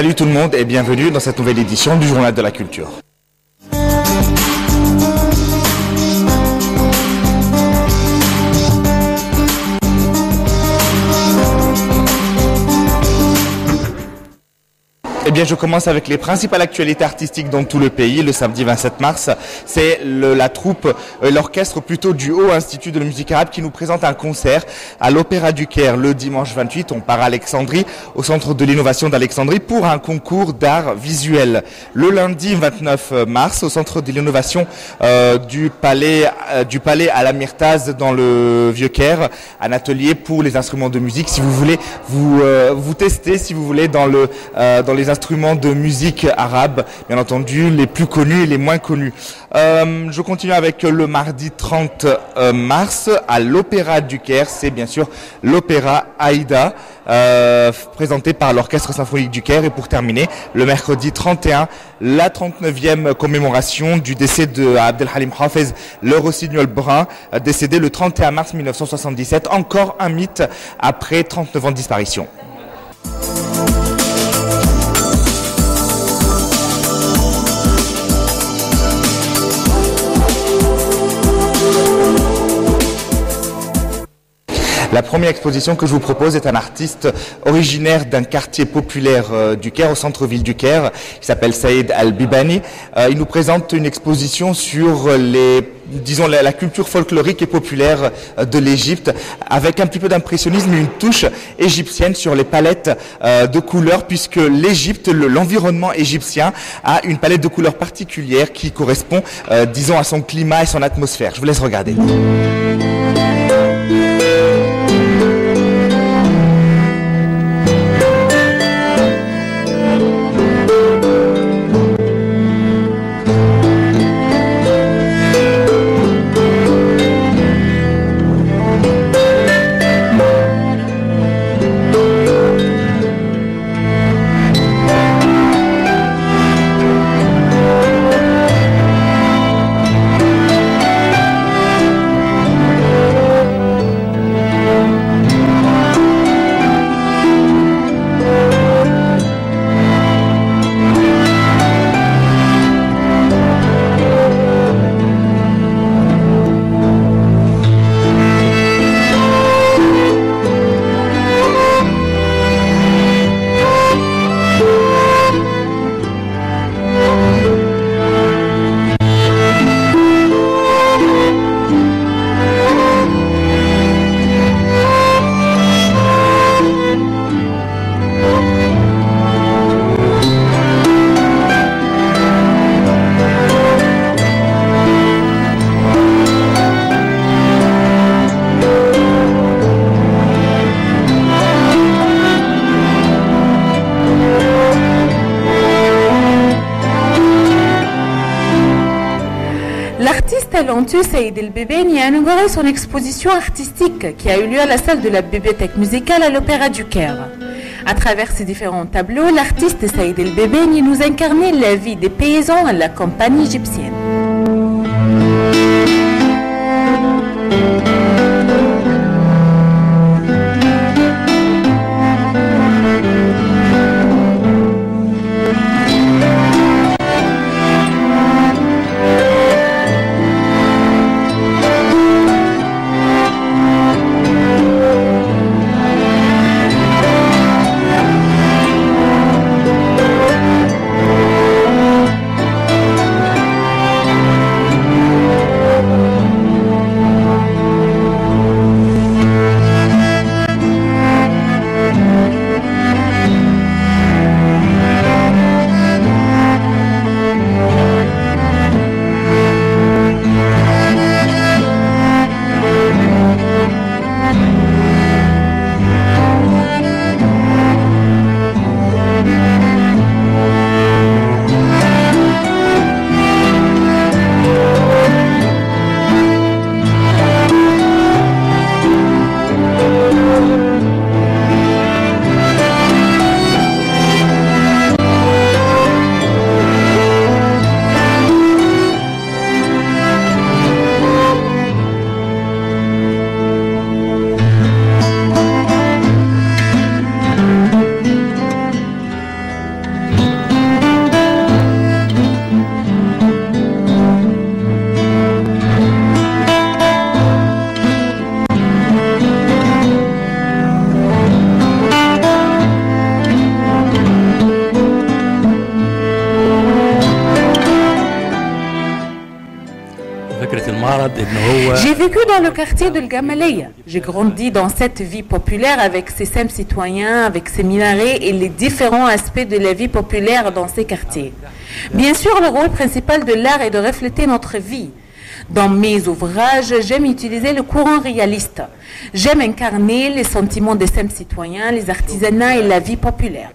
Salut tout le monde et bienvenue dans cette nouvelle édition du Journal de la Culture. Eh bien, je commence avec les principales actualités artistiques dans tout le pays. Le samedi 27 mars, c'est la troupe, euh, l'orchestre plutôt du Haut Institut de la musique arabe qui nous présente un concert à l'Opéra du Caire. Le dimanche 28, on part à Alexandrie, au centre de l'innovation d'Alexandrie, pour un concours d'art visuel. Le lundi 29 mars, au centre de l'innovation euh, du palais, euh, du palais à la Myrtaz dans le Vieux Caire, un atelier pour les instruments de musique. Si vous voulez vous vous tester, si vous voulez dans le dans les instruments de musique arabe, bien entendu, les plus connus et les moins connus. Euh, je continue avec le mardi 30 euh, mars à l'Opéra du Caire. C'est bien sûr l'opéra Aïda, euh, présenté par l'Orchestre Symphonique du Caire. Et pour terminer, le mercredi 31, la 39e commémoration du décès de Abdelhalim Hafez, le rossignol brun, décédé le 31 mars 1977. Encore un mythe après 39 ans de disparition. La première exposition que je vous propose est un artiste originaire d'un quartier populaire euh, du Caire, au centre-ville du Caire, qui s'appelle Saïd Al-Bibani. Euh, il nous présente une exposition sur les disons la, culture folklorique et populaire euh, de l'Égypte, avec un petit peu d'impressionnisme et une touche égyptienne sur les palettes de couleurs, puisque l'Égypte, l'environnement égyptien, a une palette de couleurs particulière qui correspond, disons, à son climat et son atmosphère. Je vous laisse regarder. Saïd El Bébéni a inauguré son exposition artistique qui a eu lieu à la salle de la bibliothèque musicale à l'Opéra du Caire. À travers ses différents tableaux, l'artiste Saïd El Bébéni nous incarnait la vie des paysans à la campagne égyptienne. Vécu dans le quartier de L'Gamaleya. J'ai grandi dans cette vie populaire avec ses scènes citoyens, avec ses minarets et les différents aspects de la vie populaire dans ces quartiers. Bien sûr, le rôle principal de l'art est de refléter notre vie. Dans mes ouvrages, j'aime utiliser le courant réaliste. J'aime incarner les sentiments des scènes citoyens, les artisanats et la vie populaire.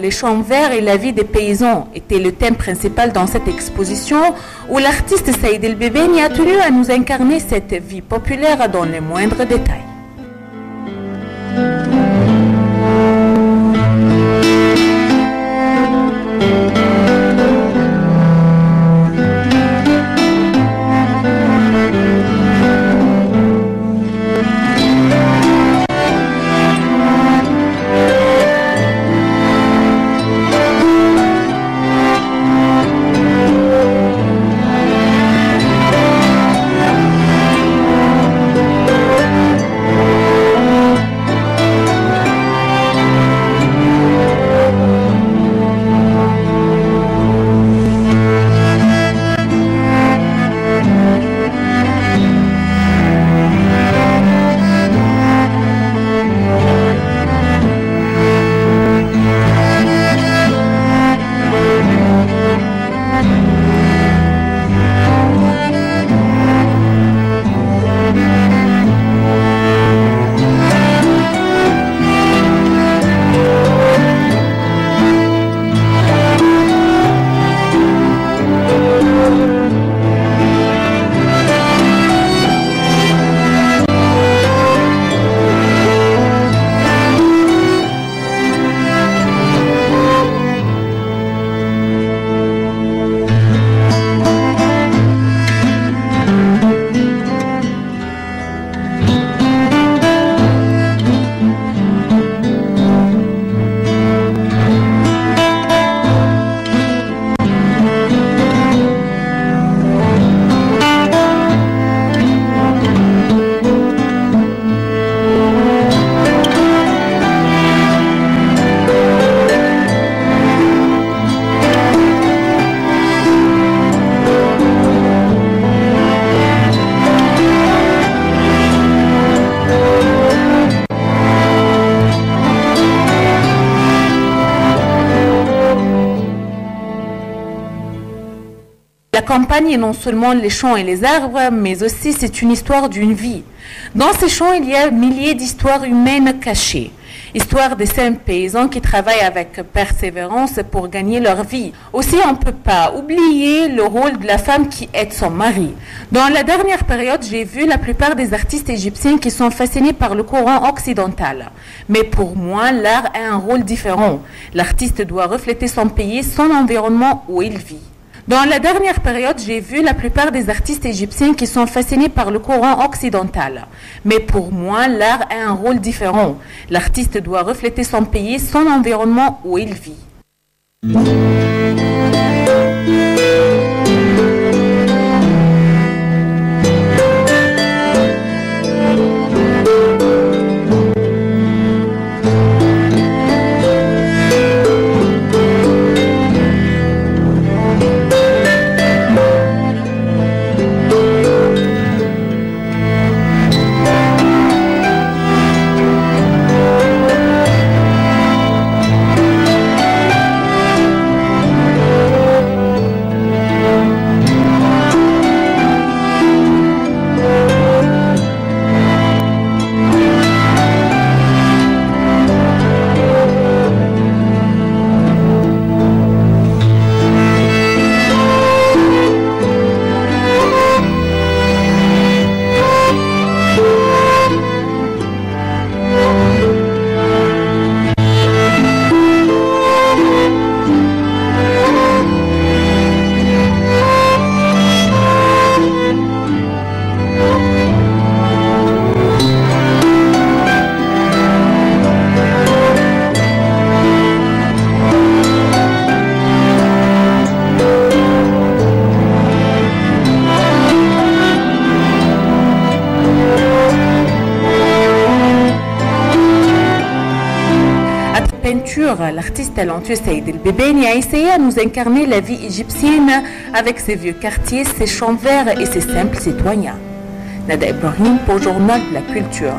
Les champs verts et la vie des paysans étaient le thème principal dans cette exposition où l'artiste Saïd El Bebeni a tenu à nous incarner cette vie populaire dans les moindres détails. Est non seulement les champs et les arbres, mais aussi c'est une histoire d'une vie. Dans ces champs, il y a milliers d'histoires humaines cachées. Histoire de simples paysans qui travaillent avec persévérance pour gagner leur vie. Aussi, on ne peut pas oublier le rôle de la femme qui aide son mari. Dans la dernière période, j'ai vu la plupart des artistes égyptiens qui sont fascinés par le courant occidental. Mais pour moi, l'art a un rôle différent. L'artiste doit refléter son pays, son environnement où il vit. Dans la dernière période, j'ai vu la plupart des artistes égyptiens qui sont fascinés par le courant occidental. Mais pour moi, l'art a un rôle différent. L'artiste doit refléter son pays, son environnement où il vit. Talentueux Saïd El Bébéni a essayé à nous incarner la vie égyptienne avec ses vieux quartiers, ses champs verts et ses simples citoyens. Nada Ibrahim pour Journal de la Culture.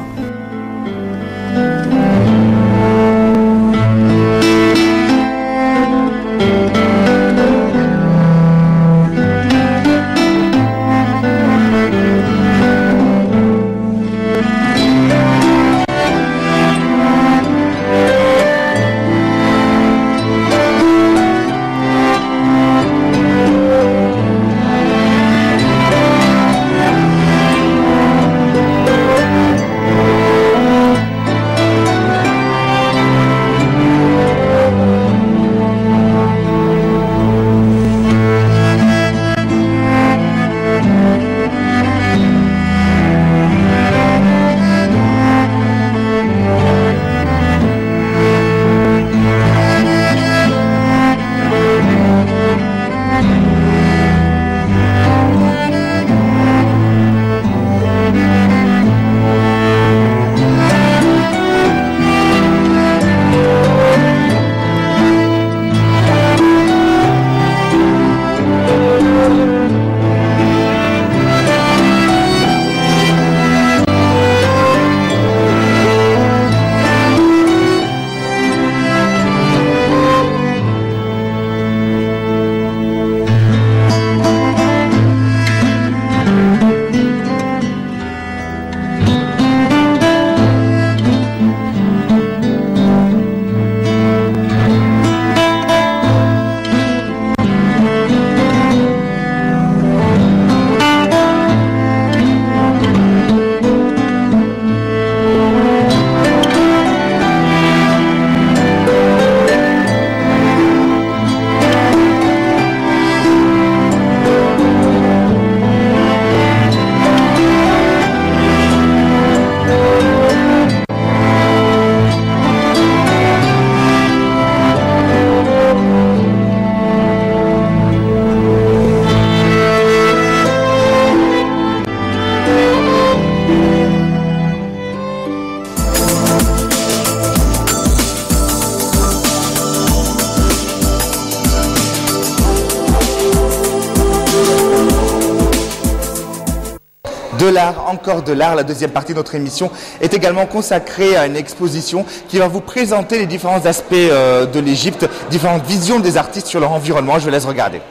L'art. La deuxième partie de notre émission est également consacrée à une exposition qui va vous présenter les différents aspects euh, de l'Égypte, différentes visions des artistes sur leur environnement. Je vous laisse regarder.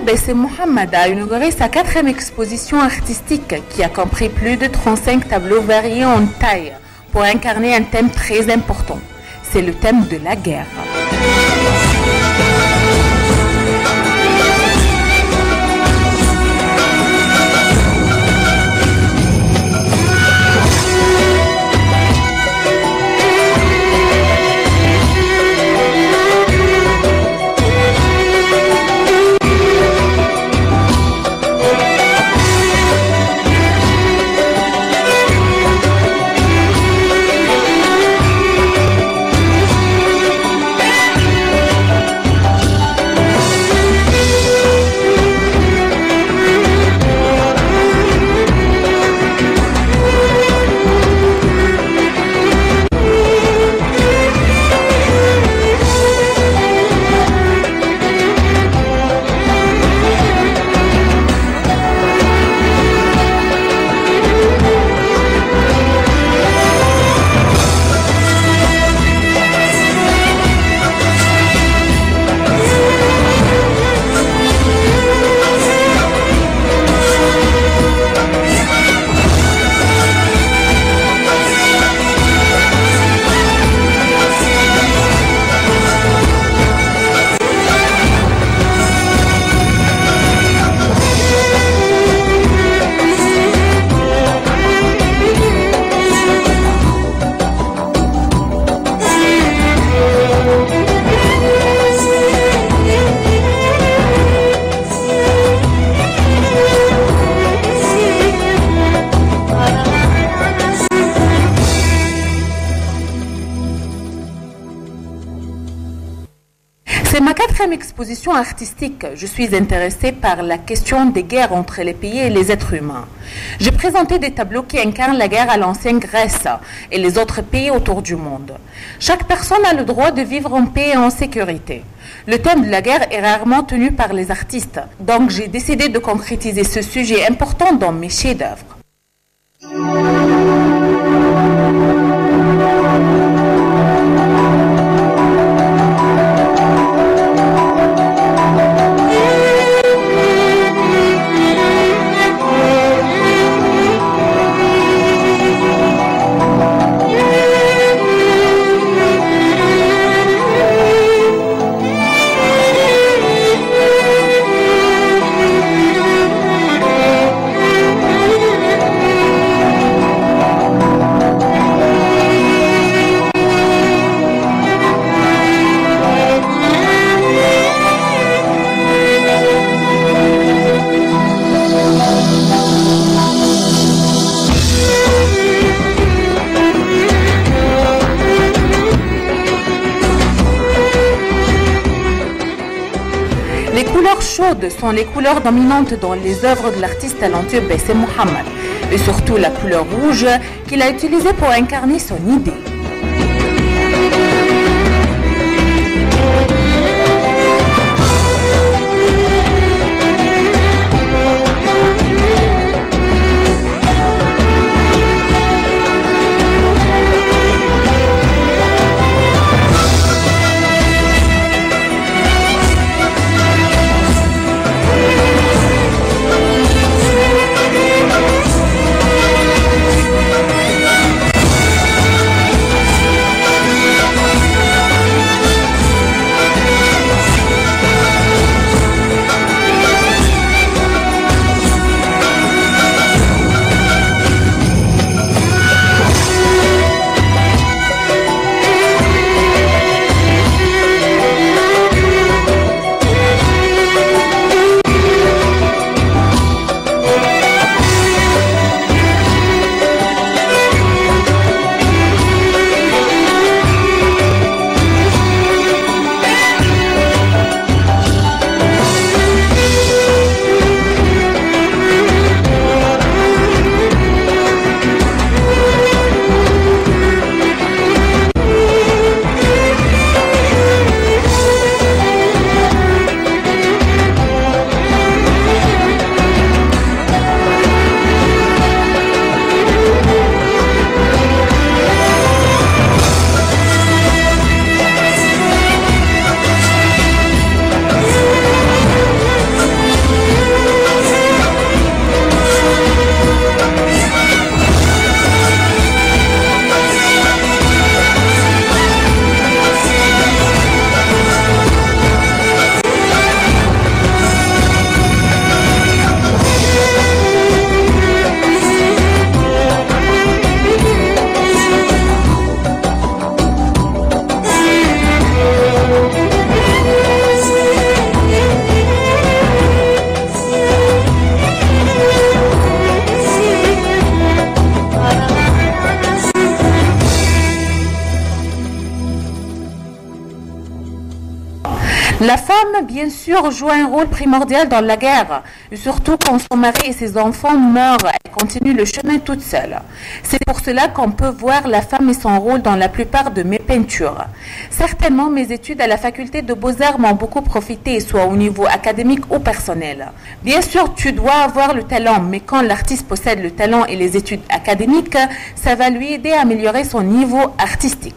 Bessé Mohamed a inauguré sa quatrième exposition artistique qui a compris plus de 35 tableaux variés en taille pour incarner un thème très important. C'est le thème de la guerre. L'exposition artistique, je suis intéressée par la question des guerres entre les pays et les êtres humains. J'ai présenté des tableaux qui incarnent la guerre à l'ancienne Grèce et les autres pays autour du monde. Chaque personne a le droit de vivre en paix et en sécurité. Le thème de la guerre est rarement tenu par les artistes, donc j'ai décidé de concrétiser ce sujet important dans mes chefs-d'œuvre. Sont les couleurs dominantes dans les œuvres de l'artiste talentueux Bessé Mohammed, et surtout la couleur rouge qu'il a utilisée pour incarner son idée. Joue un rôle primordial dans la guerre, surtout quand son mari et ses enfants meurent. Elle continue le chemin toute seule. C'est pour cela qu'on peut voir la femme et son rôle dans la plupart de mes peintures. Certainement, mes études à la faculté de beaux-arts m'ont beaucoup profité, soit au niveau académique ou personnel. Bien sûr, tu dois avoir le talent, mais quand l'artiste possède le talent et les études académiques, ça va lui aider à améliorer son niveau artistique.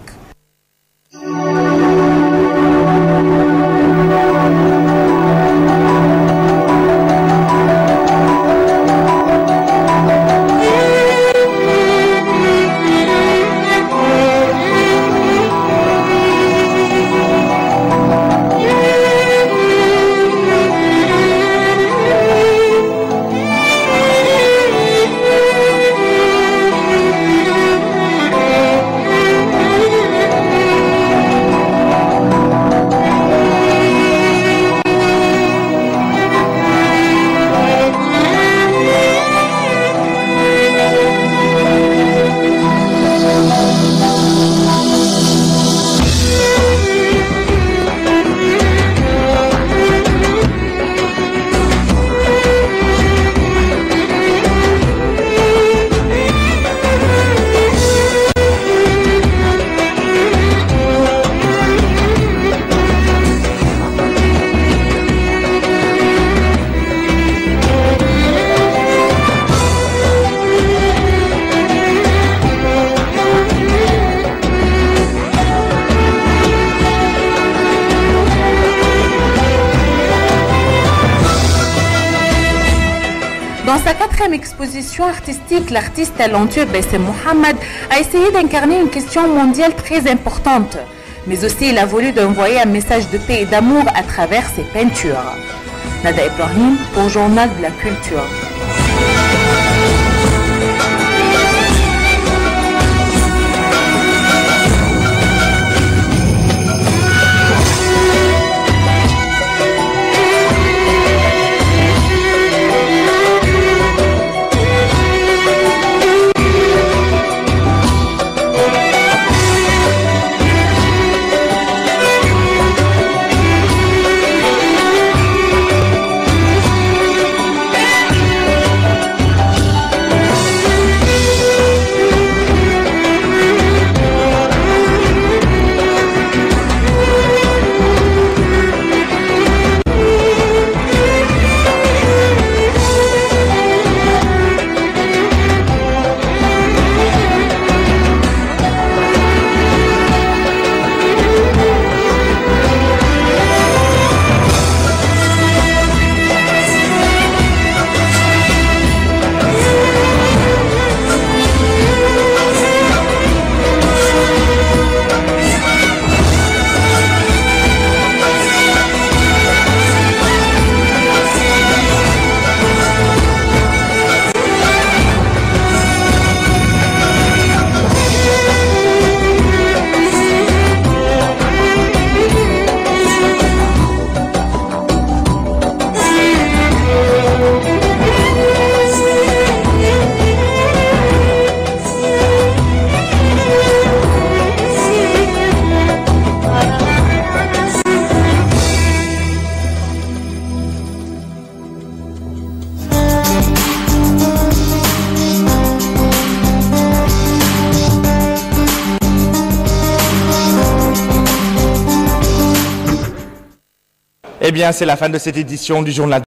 Exposition artistique, l'artiste talentueux Bessem Mohamed a essayé d'incarner une question mondiale très importante. Mais aussi, il a voulu d'envoyer un message de paix et d'amour à travers ses peintures. Nada Ibrahim pour Journal de la Culture. C'est la fin de cette édition du journal.